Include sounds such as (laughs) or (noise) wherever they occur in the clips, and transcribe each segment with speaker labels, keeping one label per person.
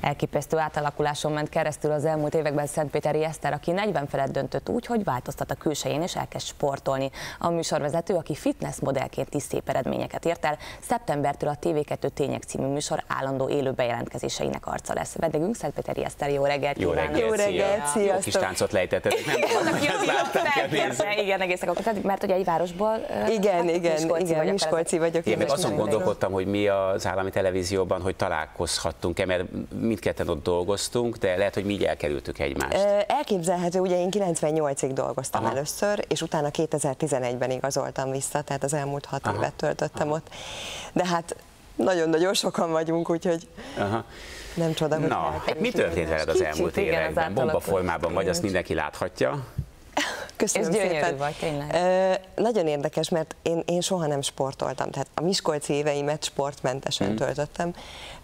Speaker 1: Elképesztő átalakuláson ment keresztül az elmúlt években Szentpéteri Eszter, aki 40 felett döntött úgy, hogy változtat a külsején és elkezd sportolni. A műsorvezető, aki fitness modellként is szép eredményeket ért el, szeptembertől a TV2 Tények című műsor állandó élő bejelentkezéseinek arca lesz. Vendégünk Szentpéteri Eszter, jó reggelt!
Speaker 2: Jó reggelt,
Speaker 3: Jó reggelt,
Speaker 2: szia. Jó kis
Speaker 3: sziasztok.
Speaker 2: táncot lejtettetek, nem
Speaker 1: Igen, egészen konkrétan, mert ugye egy városból ö,
Speaker 3: Igen,
Speaker 1: hát
Speaker 3: igen,
Speaker 1: Miskolci
Speaker 3: igen,
Speaker 1: vagyok,
Speaker 3: Miskolci vagyok.
Speaker 2: Én
Speaker 3: és
Speaker 2: azon gondolkodtam, hogy mi az állami televízióban, hogy találkozhattunk-e, mert mindketten ott dolgoztunk, de lehet, hogy mi így elkerültük egymást.
Speaker 3: Elképzelhető, ugye én 98-ig dolgoztam
Speaker 2: Aha.
Speaker 3: először, és utána 2011-ben igazoltam vissza, tehát az elmúlt hat
Speaker 2: Aha.
Speaker 3: évet töltöttem ott. De hát nagyon-nagyon sokan vagyunk, úgyhogy
Speaker 2: Aha.
Speaker 3: nem csoda, hogy
Speaker 2: Na, hát mi történt veled az
Speaker 1: Kicsit,
Speaker 2: elmúlt
Speaker 1: az
Speaker 2: években? Bomba formában vagy, azt mindenki láthatja.
Speaker 3: Köszönöm
Speaker 1: És gyönyörű
Speaker 3: szépen.
Speaker 1: vagy, tényleg.
Speaker 3: Ö, nagyon érdekes, mert én, én soha nem sportoltam, tehát a miskolci éveimet sportmentesen
Speaker 2: Mhm.
Speaker 3: töltöttem.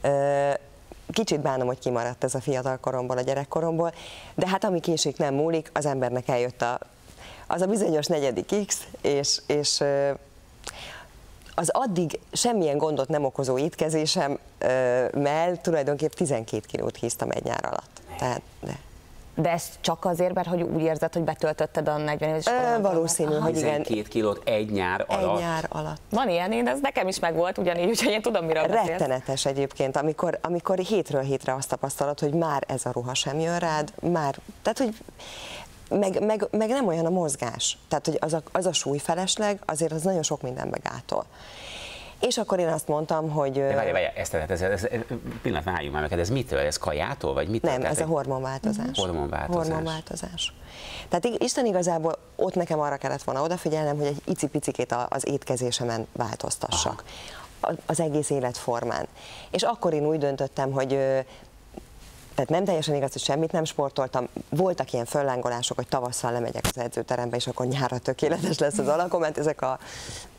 Speaker 3: Ö, kicsit bánom, hogy kimaradt ez a fiatal koromból, a gyerekkoromból, de hát ami késik nem múlik, az embernek eljött a, az a bizonyos negyedik X, és, és az addig semmilyen gondot nem okozó étkezésemmel tulajdonképp 12 kilót híztam egy nyár alatt. Tehát, de.
Speaker 1: De ez csak azért, mert hogy úgy érzed, hogy betöltötted a 40 éves korodat?
Speaker 3: valószínű, hogy igen,
Speaker 2: 12 kilót egy nyár
Speaker 3: egy
Speaker 2: alatt.
Speaker 3: nyár alatt.
Speaker 1: Van ilyen, én, ez nekem is megvolt ugyanígy, úgyhogy én tudom, miről beszélsz.
Speaker 3: Rettenetes egyébként, amikor, amikor hétről hétre azt tapasztalod, hogy már ez a ruha sem jön rád, már, tehát hogy meg, meg, meg nem olyan a mozgás. Tehát, hogy az a, az a súlyfelesleg azért az nagyon sok mindenbe gátol. És akkor én azt mondtam, hogy
Speaker 2: De várj, várj, ezt, ez, ez, ez, pillanat, már meg, hát ez mitől? Ez kajától, vagy mitől?
Speaker 3: nem,
Speaker 2: Tehát
Speaker 3: ez a
Speaker 2: egy-
Speaker 3: hormonváltozás.
Speaker 2: Hormonváltozás.
Speaker 3: Hormonváltozás. Tehát Isten igazából ott nekem arra kellett volna odafigyelnem, hogy egy icipicikét a- az étkezésemen változtassak. A- Az egész életformán. És akkor én úgy döntöttem, hogy tehát nem teljesen igaz, hogy semmit nem sportoltam. Voltak ilyen föllángolások, hogy tavasszal lemegyek az edzőterembe, és akkor nyára tökéletes lesz az alakom, mert ezek a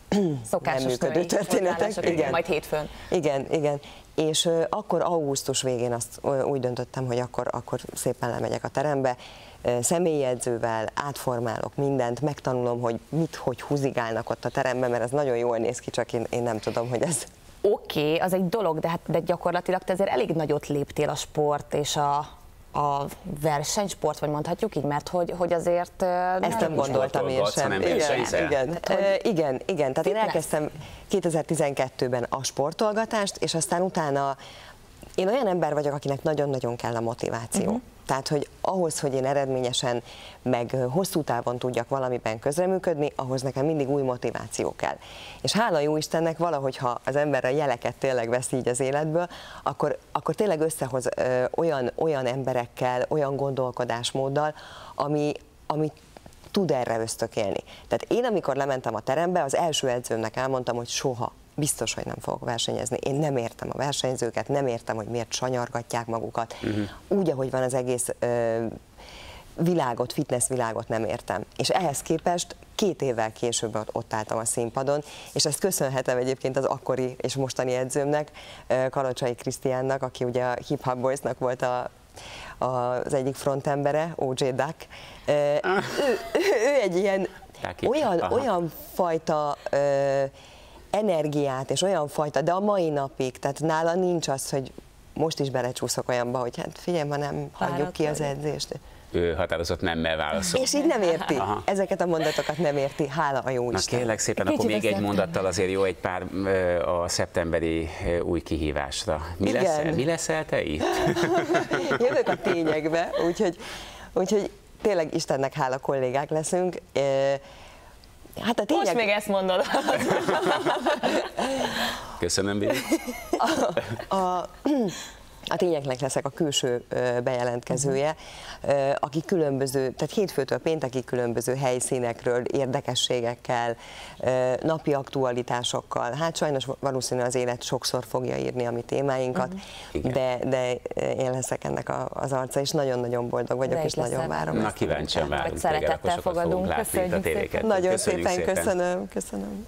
Speaker 3: (clears throat)
Speaker 1: Szokásos
Speaker 3: nem működő történetek. Igen.
Speaker 1: Majd hétfőn.
Speaker 3: Igen, igen. És akkor augusztus végén azt úgy döntöttem, hogy akkor, akkor szépen lemegyek a terembe, ö, személyi edzővel, átformálok mindent, megtanulom, hogy mit, hogy húzigálnak ott a teremben, mert ez nagyon jól néz ki, csak én, én nem tudom, hogy ez...
Speaker 1: Oké, okay, az egy dolog, de, hát, de gyakorlatilag te azért elég nagyot léptél a sport és a, a versenysport, vagy mondhatjuk így, mert hogy, hogy azért...
Speaker 3: Ezt nem gondoltam én sem. Igen,
Speaker 2: versenyzel.
Speaker 3: igen,
Speaker 1: Tehát, hogy-
Speaker 3: igen, igen. Tehát én elkezdtem 2012-ben a sportolgatást, és aztán utána én olyan ember vagyok, akinek nagyon-nagyon kell a motiváció. Uh-huh. Tehát, hogy ahhoz, hogy én eredményesen, meg hosszú távon tudjak valamiben közreműködni, ahhoz nekem mindig új motiváció kell. És hála jó Istennek valahogy, ha az ember a jeleket tényleg vesz így az életből, akkor, akkor tényleg összehoz ö, olyan, olyan emberekkel, olyan gondolkodásmóddal, ami, ami tud erre ösztökélni. Tehát én, amikor lementem a terembe, az első edzőmnek elmondtam, hogy soha, biztos, hogy nem fogok versenyezni. Én nem értem a versenyzőket, nem értem, hogy miért sanyargatják magukat. Uh-huh. Úgy, ahogy van az egész ö, világot, fitness világot nem értem. És ehhez képest két évvel később ott- álltam a színpadon, és ezt köszönhetem egyébként az akkori és mostani edzőmnek, Kalocsai Krisztiánnak, aki ugye a Hip Hop Boysnak volt a, az egyik frontembere, OJ Duck. Ö, ő, ő, ő egy ilyen olyan,
Speaker 2: Aha.
Speaker 3: olyan fajta energiát, és olyan fajta, de a mai napig, tehát nála nincs az, hogy most is belecsúszok olyanba, hogy hát figyelj, ma nem hagyjuk ki az
Speaker 1: Fáradt
Speaker 3: edzést.
Speaker 2: Ő határozott nemmel válaszol.
Speaker 3: És így nem érti.
Speaker 2: Aha.
Speaker 3: Ezeket a mondatokat nem érti. Hála a jó
Speaker 2: Na
Speaker 3: Isten.
Speaker 2: kérlek szépen,
Speaker 1: Kicsit
Speaker 2: akkor még egy mondattal azért jó egy pár a szeptemberi új kihívásra. Mi
Speaker 3: Igen.
Speaker 2: leszel, mi leszel te itt? (laughs)
Speaker 3: Jövök a tényekbe, úgyhogy, úgyhogy tényleg Istennek hála kollégák leszünk. Hát a
Speaker 1: Most
Speaker 3: tények,
Speaker 1: még ezt mondod.
Speaker 2: Köszönöm, Billy.
Speaker 3: a tényeknek leszek a külső bejelentkezője, ö, aki különböző, tehát hétfőtől péntekig különböző helyszínekről, érdekességekkel, napi aktualitásokkal, hát sajnos valószínű az élet sokszor fogja írni a mi témáinkat,
Speaker 2: Igen.
Speaker 3: de, de én leszek ennek a, az arca, és nagyon-nagyon boldog vagyok,
Speaker 1: De
Speaker 3: és nagyon várom.
Speaker 2: Na kíváncsian várunk
Speaker 1: Szeretettel
Speaker 2: sokat fogunk
Speaker 1: fogadunk.
Speaker 2: a
Speaker 1: Köszönjük szépen.
Speaker 3: Nagyon
Speaker 2: Köszönjük
Speaker 3: szépen köszönöm, köszönöm.